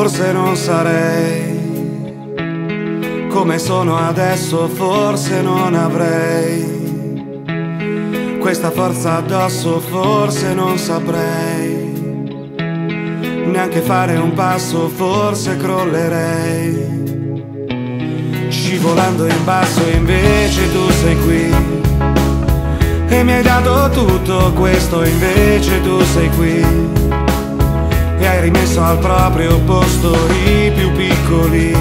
forse non sarei come sono adesso, forse non avrei questa forza addosso, forse non saprei neanche fare un passo, forse crollerei. Scivolando in basso, invece tu sei qui. E mi hai dato tutto questo, invece tu sei qui hai rimesso al proprio posto i più piccoli.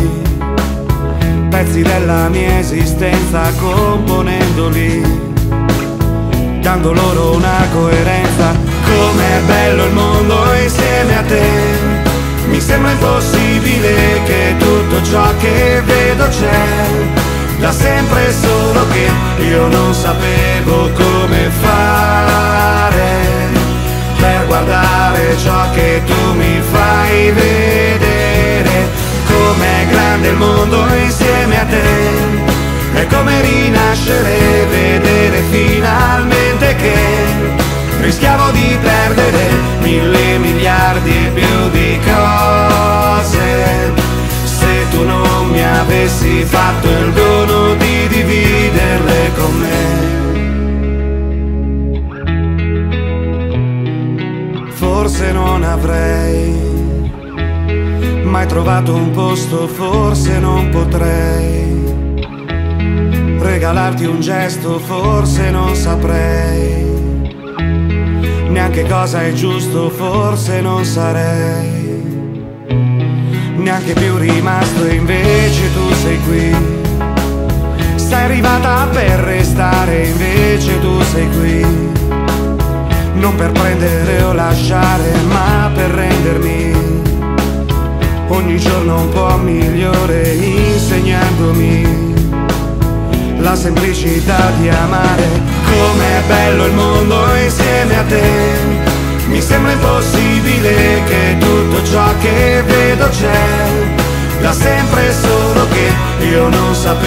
Pezzi della mia esistenza componendoli, dando loro una coerenza. Com'è bello il mondo insieme a te, mi sembra impossibile che tutto ciò che vedo c'è, da sempre solo che io non sapevo come fare mondo insieme a te. È come rinascere vedere finalmente che rischiavo di perdere mille miliardi e più di cose. Se tu non mi avessi fatto il dono di dividerle con me. Forse non avrei trovato un posto, forse non potrei regalarti un gesto, forse non saprei neanche cosa è giusto, forse non sarei neanche più rimasto, invece tu sei qui. Sei arrivata per restare, invece tu sei qui non per prendere o lasciare, un po' migliore, insegnandomi la semplicità di amare. Com'è bello il mondo insieme a te. Mi sembra impossibile che tutto ciò che vedo c'è, da sempre solo che io non sapevo